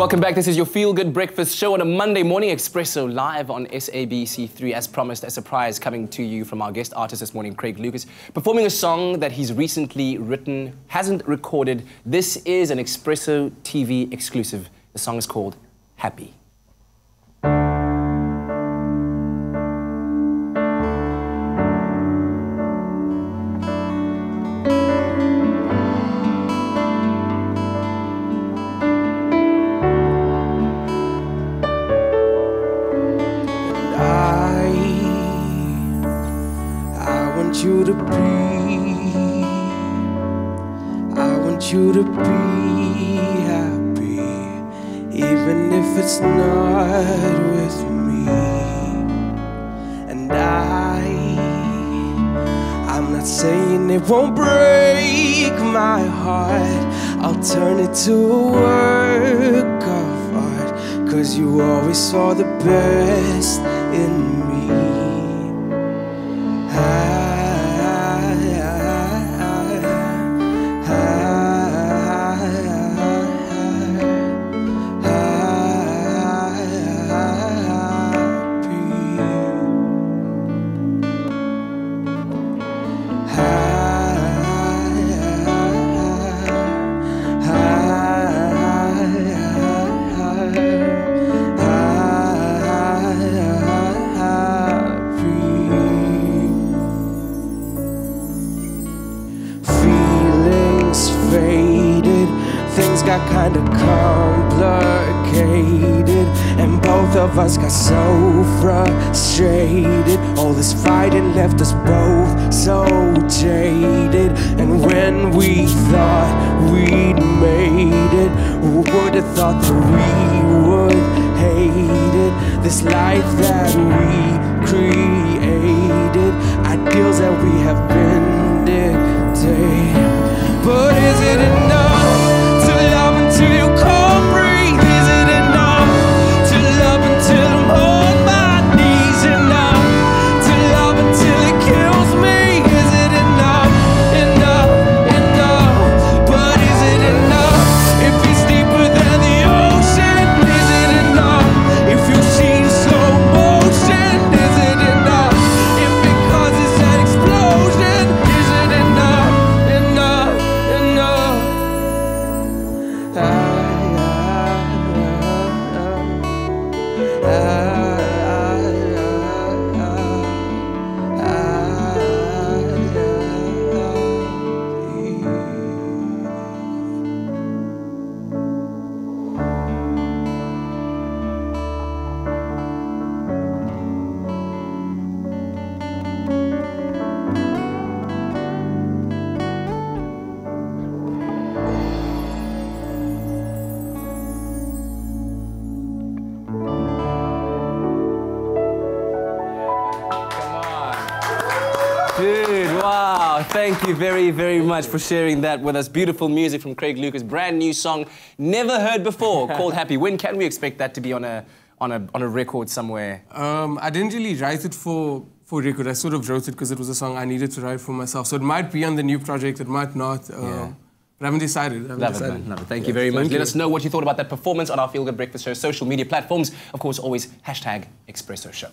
Welcome back. This is your Feel Good Breakfast show on a Monday morning, Expresso live on SABC3. As promised, a surprise coming to you from our guest artist this morning, Craig Lucas, performing a song that he's recently written, hasn't recorded. This is an Expresso TV exclusive. The song is called Happy. You to be, I want you to be happy, even if it's not with me. And I, I'm not saying it won't break my heart. I'll turn it to a work of art. Cause you always saw the best in me. Feelings got kinda complicated, and both of us got so frustrated. All this fighting left us both so jaded, and when we thought we'd made it, who would have thought that we would hate it? This life that we created, ideals that we have been dictated. But is it Dude, wow. Thank you very, very much for sharing that with us. Beautiful music from Craig Lucas. Brand new song, never heard before, called Happy. When can we expect that to be on a, on a, on a record somewhere? Um, I didn't really write it for for record. I sort of wrote it because it was a song I needed to write for myself. So it might be on the new project. It might not. Um, Yeah. But I haven't decided. I haven't Love it, decided. man. Love it. Thank you very much. thank Let you. us know what you thought about that performance on our Feel Good Breakfast Show social media platforms. Of course, always hashtag Expresso Show.